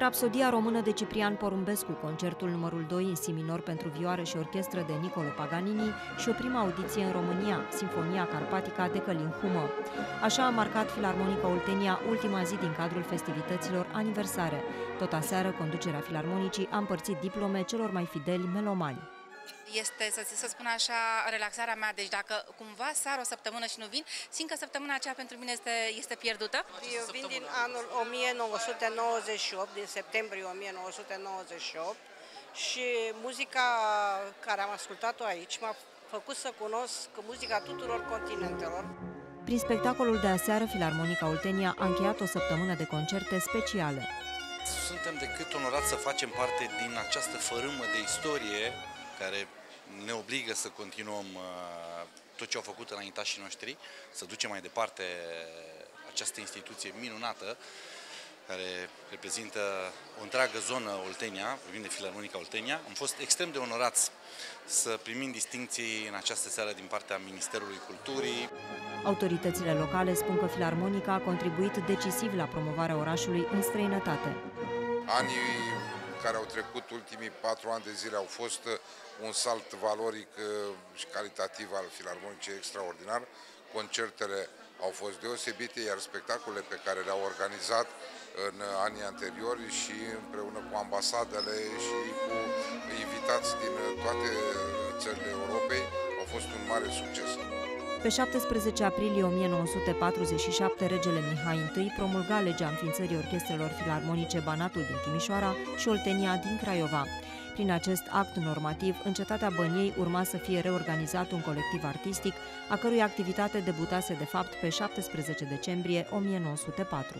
Rapsodia română de Ciprian Porumbescu, concertul numărul 2 în si minor pentru vioară și orchestră de Nicolo Paganini și o prima audiție în România, Sinfonia Carpatica de Călin Humă. Așa a marcat Filarmonica Oltenia ultima zi din cadrul festivităților aniversare. Tot aseară, conducerea Filarmonicii a împărțit diplome celor mai fideli melomani este, să, să spun așa, relaxarea mea. Deci dacă cumva sar o săptămână și nu vin, simt că săptămâna aceea pentru mine este, este pierdută. Eu vin din anul 1998, din septembrie 1998 și muzica care am ascultat-o aici m-a făcut să cunosc muzica tuturor continentelor. Prin spectacolul de aseară, Filarmonica Oltenia a încheiat o săptămână de concerte speciale. Suntem decât onorați să facem parte din această fărâmă de istorie care ne obligă să continuăm uh, tot ce au făcut înaintașii noștri, să ducem mai departe această instituție minunată care reprezintă o întreagă zonă Oltenia, privind de Filarmonica Oltenia. Am fost extrem de onorați să primim distinții în această seară din partea Ministerului Culturii. Autoritățile locale spun că Filarmonica a contribuit decisiv la promovarea orașului în străinătate. Anii care au trecut ultimii patru ani de zile au fost uh, un salt valoric uh, și calitativ al filarmonicii extraordinar. Concertele au fost deosebite, iar spectacolele pe care le-au organizat în anii anteriori și împreună cu ambasadele și cu invitați din toate țările Europei au fost un mare succes. Pe 17 aprilie 1947, regele Mihai I promulga legea înființării orchestrelor filarmonice Banatul din Timișoara și Oltenia din Craiova. Prin acest act normativ, în cetatea Băniei urma să fie reorganizat un colectiv artistic, a cărui activitate debutase de fapt pe 17 decembrie 1904.